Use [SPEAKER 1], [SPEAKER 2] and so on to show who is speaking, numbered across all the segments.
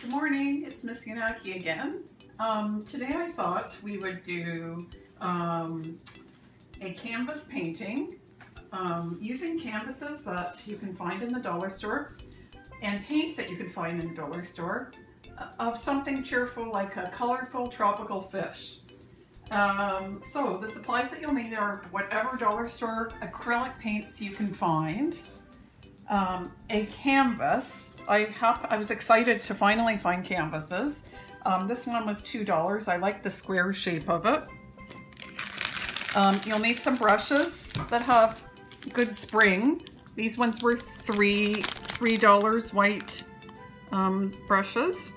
[SPEAKER 1] Good morning, it's Miss Yanaky again. Um, today I thought we would do um, a canvas painting um, using canvases that you can find in the dollar store and paint that you can find in the dollar store uh, of something cheerful like a colorful tropical fish. Um, so the supplies that you'll need are whatever dollar store acrylic paints you can find um, a canvas. I I was excited to finally find canvases. Um, this one was $2. I like the square shape of it. Um, you'll need some brushes that have good spring. These ones were three, $3 white um, brushes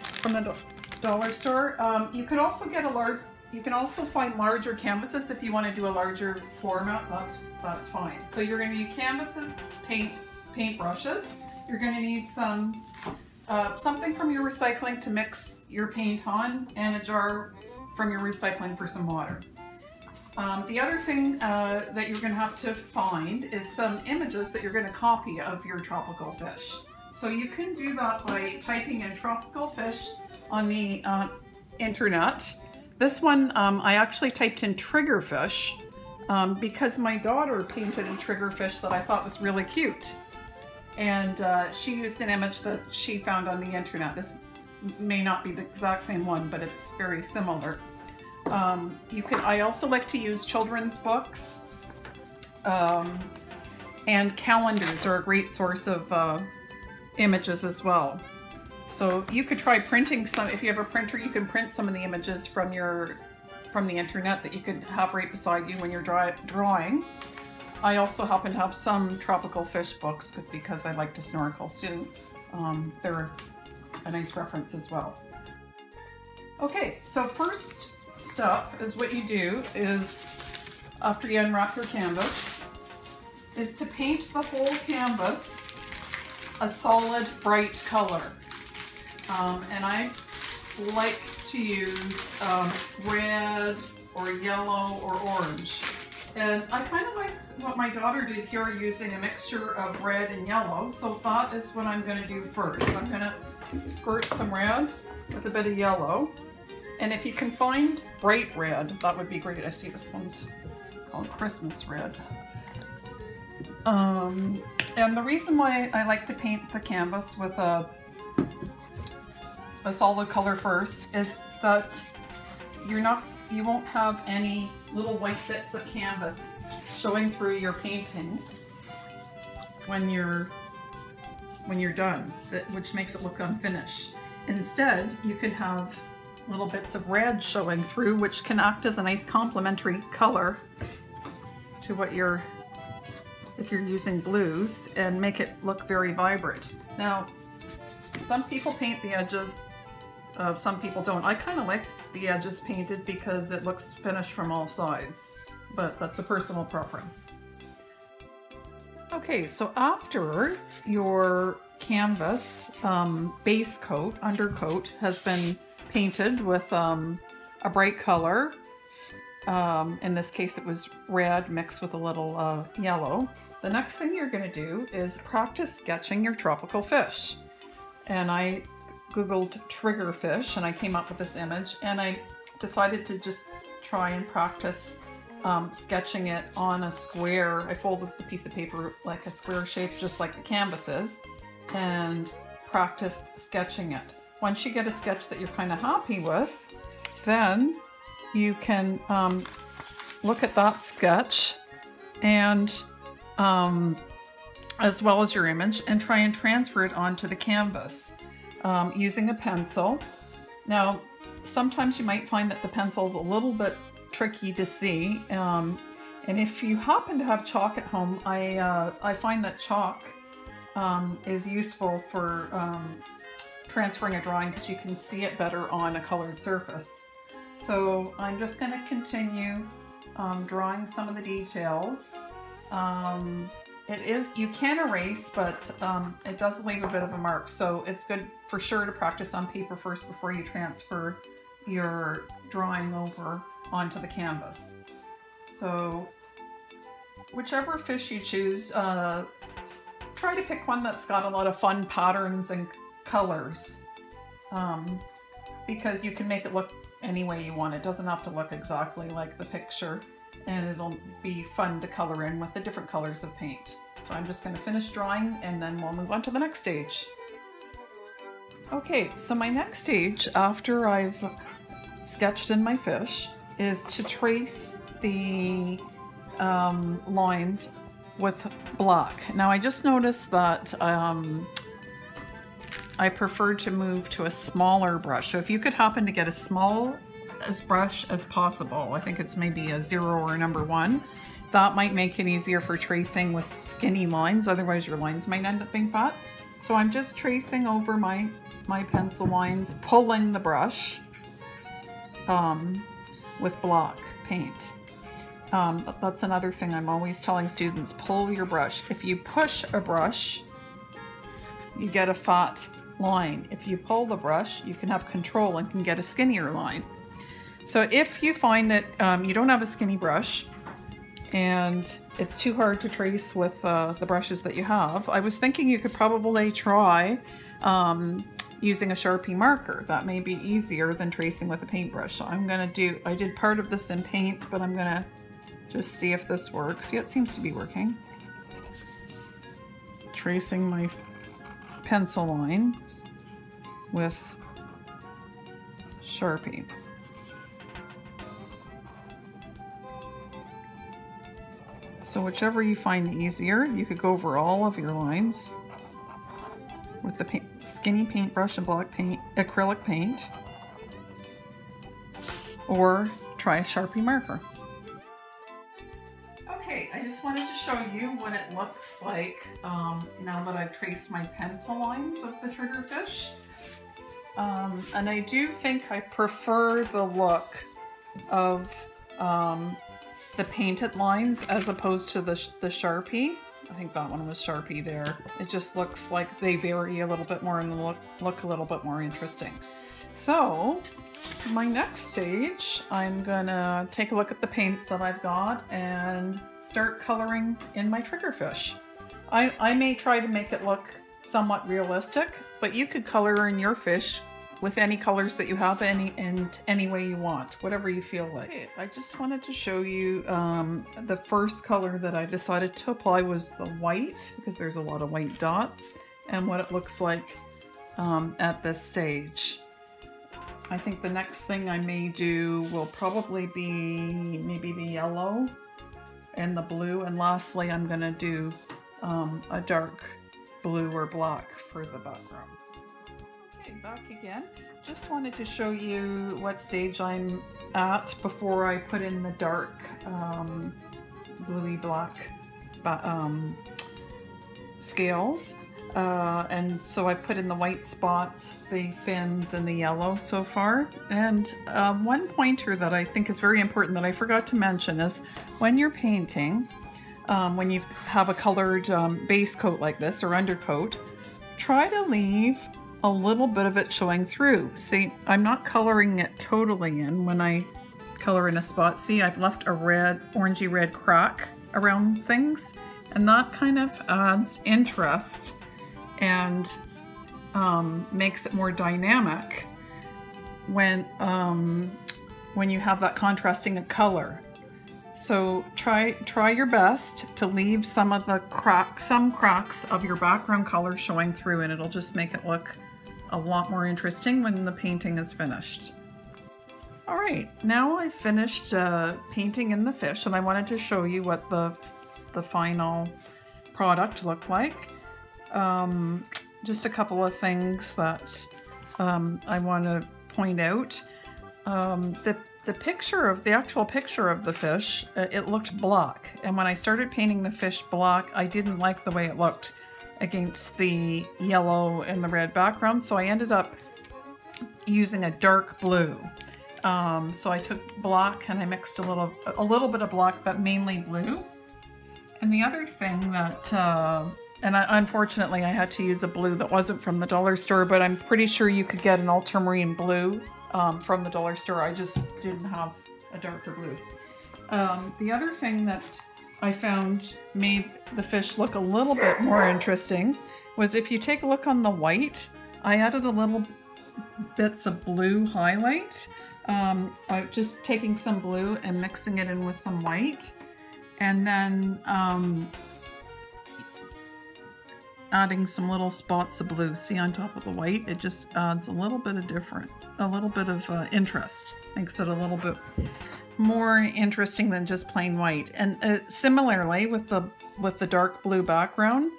[SPEAKER 1] from the dollar store. Um, you could also get a large, you can also find larger canvases if you want to do a larger format, that's, that's fine. So you're going to need canvases, paint, paint brushes. You're going to need some uh, something from your recycling to mix your paint on and a jar from your recycling for some water. Um, the other thing uh, that you're going to have to find is some images that you're going to copy of your tropical fish. So you can do that by typing in tropical fish on the uh, internet this one, um, I actually typed in triggerfish um, because my daughter painted a triggerfish that I thought was really cute. And uh, she used an image that she found on the internet. This may not be the exact same one, but it's very similar. Um, you can. I also like to use children's books. Um, and calendars are a great source of uh, images as well. So you could try printing some, if you have a printer, you can print some of the images from your from the internet that you could have right beside you when you're dry, drawing. I also happen to have some tropical fish books because I like to snorkel, so um, they're a nice reference as well. Okay, so first step is what you do is, after you unwrap your canvas, is to paint the whole canvas a solid bright color. Um, and I like to use um, red or yellow or orange. And I kind of like what my daughter did here using a mixture of red and yellow. So that is what I'm going to do first. I'm going to squirt some red with a bit of yellow. And if you can find bright red, that would be great. I see this one's called Christmas red. Um, and the reason why I like to paint the canvas with a a solid color first is that you're not, you won't have any little white bits of canvas showing through your painting when you're when you're done, which makes it look unfinished. Instead, you could have little bits of red showing through, which can act as a nice complementary color to what you're, if you're using blues, and make it look very vibrant. Now, some people paint the edges uh, some people don't. I kind of like the edges painted because it looks finished from all sides, but that's a personal preference. Okay, so after your canvas um, base coat, undercoat, has been painted with um, a bright color, um, in this case it was red mixed with a little uh, yellow, the next thing you're going to do is practice sketching your tropical fish. And I Googled triggerfish and I came up with this image and I decided to just try and practice um, sketching it on a square. I folded the piece of paper like a square shape just like the canvas is and practiced sketching it. Once you get a sketch that you're kind of happy with, then you can um, look at that sketch and um, as well as your image and try and transfer it onto the canvas um, using a pencil. Now, sometimes you might find that the pencil is a little bit tricky to see. Um, and if you happen to have chalk at home, I, uh, I find that chalk um, is useful for um, transferring a drawing because you can see it better on a colored surface. So I'm just going to continue um, drawing some of the details. Um, it is, you can erase, but um, it does leave a bit of a mark. So it's good for sure to practice on paper first before you transfer your drawing over onto the canvas. So whichever fish you choose, uh, try to pick one that's got a lot of fun patterns and colors. um, because you can make it look any way you want. It doesn't have to look exactly like the picture and it'll be fun to color in with the different colors of paint. So I'm just going to finish drawing and then we'll move on to the next stage. Okay, so my next stage after I've sketched in my fish is to trace the um, lines with black. Now I just noticed that um, I prefer to move to a smaller brush. So if you could happen to get a small as brush as possible, I think it's maybe a zero or a number one, that might make it easier for tracing with skinny lines, otherwise your lines might end up being fat. So I'm just tracing over my, my pencil lines, pulling the brush um, with block paint. Um, that's another thing I'm always telling students, pull your brush. If you push a brush, you get a fat line. If you pull the brush, you can have control and can get a skinnier line. So if you find that um, you don't have a skinny brush, and it's too hard to trace with uh, the brushes that you have. I was thinking you could probably try um, using a Sharpie marker. That may be easier than tracing with a paintbrush. So I'm gonna do, I did part of this in paint, but I'm gonna just see if this works. Yeah, it seems to be working. Tracing my pencil line with Sharpie. So whichever you find easier, you could go over all of your lines with the paint, skinny paintbrush and black paint, acrylic paint, or try a Sharpie marker. Okay, I just wanted to show you what it looks like um, now that I've traced my pencil lines of the triggerfish. Um, and I do think I prefer the look of um, the painted lines as opposed to the, the Sharpie. I think that one was Sharpie there. It just looks like they vary a little bit more and look, look a little bit more interesting. So my next stage, I'm gonna take a look at the paints that I've got and start coloring in my triggerfish. I, I may try to make it look somewhat realistic, but you could color in your fish with any colors that you have any and any way you want, whatever you feel like. I just wanted to show you um, the first color that I decided to apply was the white because there's a lot of white dots and what it looks like um, at this stage. I think the next thing I may do will probably be maybe the yellow and the blue and lastly I'm gonna do um, a dark blue or black for the background back again. Just wanted to show you what stage I'm at before I put in the dark um, bluey black um, scales. Uh, and so I put in the white spots, the fins, and the yellow so far. And um, one pointer that I think is very important that I forgot to mention is when you're painting, um, when you have a colored um, base coat like this or undercoat, try to leave a little bit of it showing through. See, I'm not coloring it totally in when I color in a spot. See, I've left a red, orangey red crack around things, and that kind of adds interest and um, makes it more dynamic when um, when you have that contrasting of color. So try try your best to leave some of the crack some cracks of your background color showing through and it'll just make it look a lot more interesting when the painting is finished. All right, now I've finished uh, painting in the fish and I wanted to show you what the, the final product looked like. Um, just a couple of things that um, I want to point out. Um, the, the picture of the actual picture of the fish, uh, it looked black. And when I started painting the fish black, I didn't like the way it looked against the yellow and the red background. So I ended up using a dark blue. Um, so I took black and I mixed a little, a little bit of black, but mainly blue. And the other thing that, uh, and I, unfortunately I had to use a blue that wasn't from the dollar store, but I'm pretty sure you could get an ultramarine blue um, from the dollar store. I just didn't have a darker blue. Um, the other thing that I found made the fish look a little bit more interesting was if you take a look on the white, I added a little bits of blue highlight. Um, just taking some blue and mixing it in with some white. And then um, adding some little spots of blue. See on top of the white, it just adds a little bit of different, a little bit of uh, interest. Makes it a little bit more interesting than just plain white. And uh, similarly with the with the dark blue background,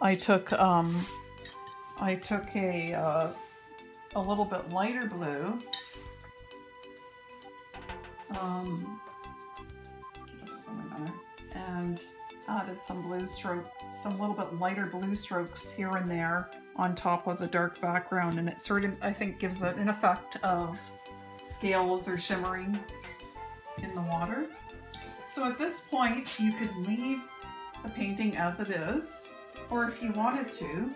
[SPEAKER 1] I took um, I took a uh, a little bit lighter blue. Um, and added some blue stroke, some little bit lighter blue strokes here and there on top of the dark background and it sort of, I think, gives it an effect of scales or shimmering in the water. So at this point, you could leave the painting as it is, or if you wanted to,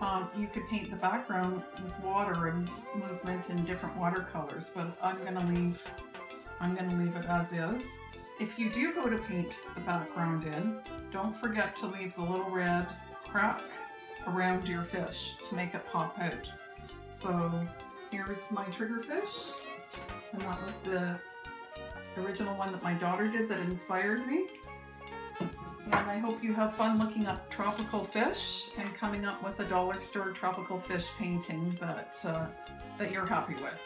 [SPEAKER 1] um, you could paint the background with water and movement in different watercolors, but I'm gonna leave, I'm gonna leave it as is. If you do go to paint the background in, don't forget to leave the little red crack around your fish to make it pop out. So here's my triggerfish, and that was the original one that my daughter did that inspired me. And I hope you have fun looking up tropical fish and coming up with a dollar store tropical fish painting that, uh, that you're happy with.